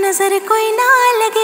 नज़र कोई ना लगे